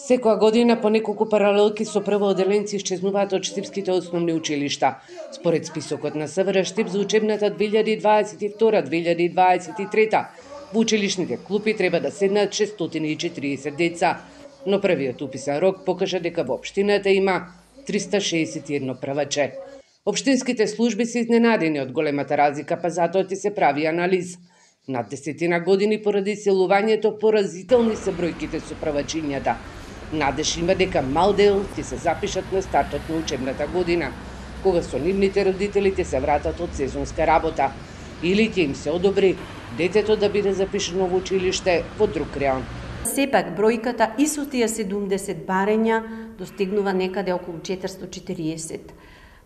Секоја година по неколку паралелки со првооделенци исчезнуваат од штипските основни училишта. Според списокот на СВР Штип за учебната 2022-2023, во училишните клупи треба да седнат 640 деца, но првиот уписан рок покажа дека во општината има 361 праваче. Обштинските служби се изненадени од големата разлика, па затоа ти се прави анализ. Над десетина години поради селувањето поразителни се бројките со правачињата – Надеж има дека мал дел ќе се запишат на стартот на учебната година, кога со нивните родители ќе се вратат од сезонска работа, или ќе им се одобри детето да биде запишено во училиште во друг реон. Сепак бројката и со тие 70 барења достигнува некаде околу 440.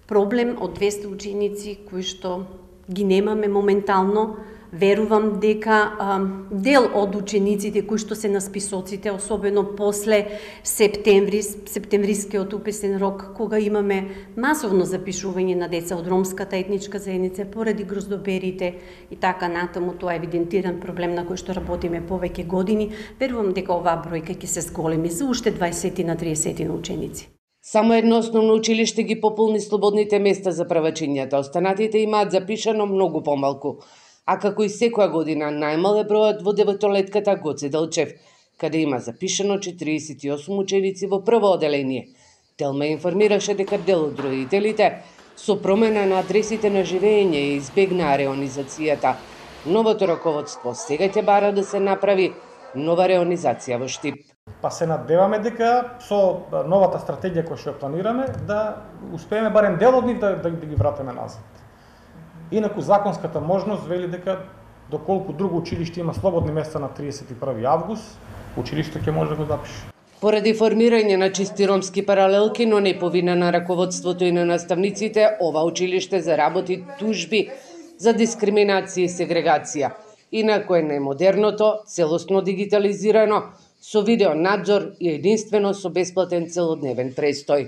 Проблем од 200 ученици кои што ги немаме моментално, Верувам дека а, дел од учениците кои што се на списоците, особено после септември, септемврискиот упесен рок, кога имаме масовно запишување на деца од ромската етничка заедница поради гроздоберите и така натаму, тоа е евидентиран проблем на кој што работиме повеќе години, верувам дека оваа бројка ќе се зголеми за уште 20 на 30 ученици. Само едно основно училиште ги пополни слободните места за правачињата, останатите имаат запишано многу помалку а како и секоја година најмал е бројот во деветолетката Гоце Делчев, каде има запишано 48 ученици во прво оделение. Телме информираше дека дел од родителите со промена на адресите на живење и избегнаа реонизацијата. Новото раководство сега ќе бара да се направи нова реонизација во Штип. Па се надеваме дека со новата стратегија која што ја планираме да успееме барем дел од нив да, да, да ги вратиме назад. Инаку законската можност вели дека доколку друго училиште има слободни места на 31 август, училиште ќе може да го запише. Поради формирање на чисти ромски паралелки, но не повина на раководството и на наставниците, ова училиште заработи тужби за дискриминација и сегрегација. Инако е немодерното, целосно дигитализирано, со видео надзор и единствено со бесплатен целодневен престој.